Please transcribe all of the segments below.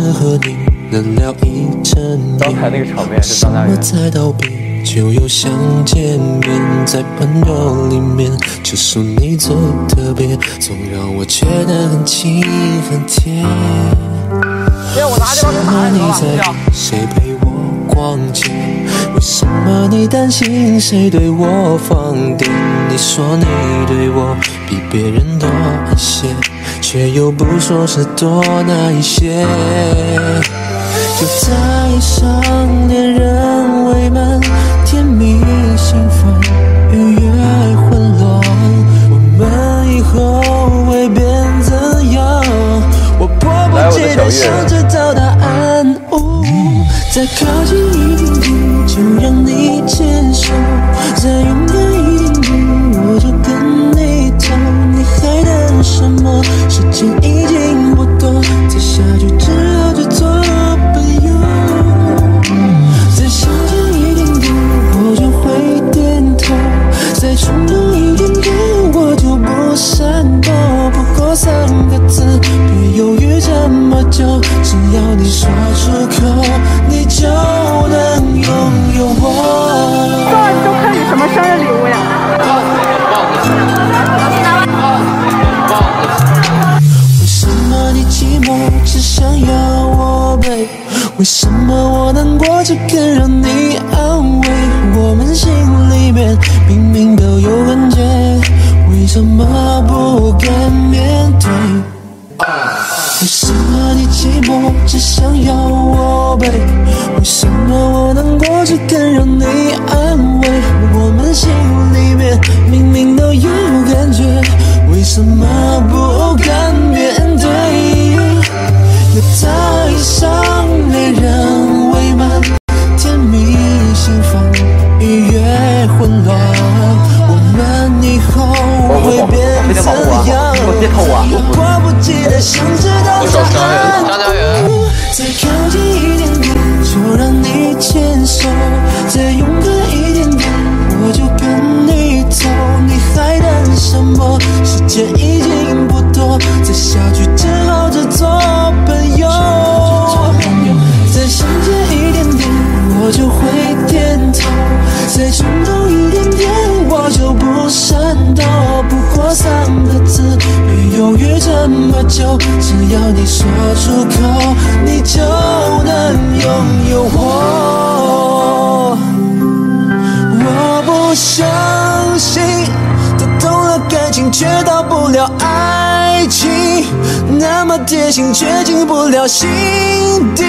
和你能聊一整刚才那个场面是想见面？在朋友里面，就属你最特别，总让我觉得很亲很什么你在意谁陪我逛街？为什么你担心谁对我放电？你说你对我比别人多一些，却又不说是多那一些。就在上恋人未满，甜蜜兴奋，愉悦混乱。我们以后会变怎样？我迫不及待想知道答案。哦，再靠近一为什么我难过只肯让你安慰？我们心里面明明都有感觉，为什么不敢面对？为什么你寂寞只想要我陪？为什么我难过只肯让你安慰？我们心里面明明都有感觉，为什么我们以后会变怎样我迫不及待想知道答案再靠近一点点就让你牵手再勇敢一点点我就跟你走你还等什么时间已经不多再下去只好只做朋友再向前一点点我就会点头再冲这么久，只要你说出口，你就能拥有我。我不相信，得懂了感情却到不了爱情，那么贴心却进不了心底，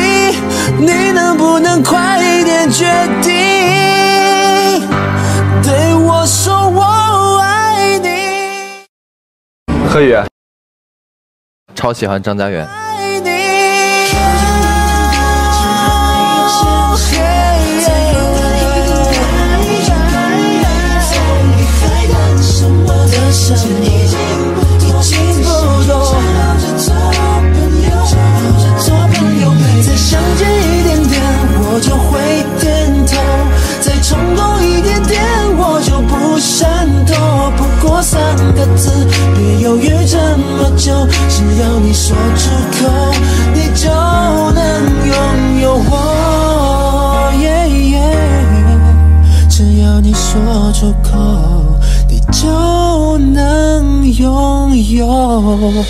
你能不能快一点决定？对我说我爱你。柯宇，超喜欢张嘉元。三个字，别犹豫这么久，要你说出口，你就能拥有我。耶耶只要你说出口，你就能拥有我。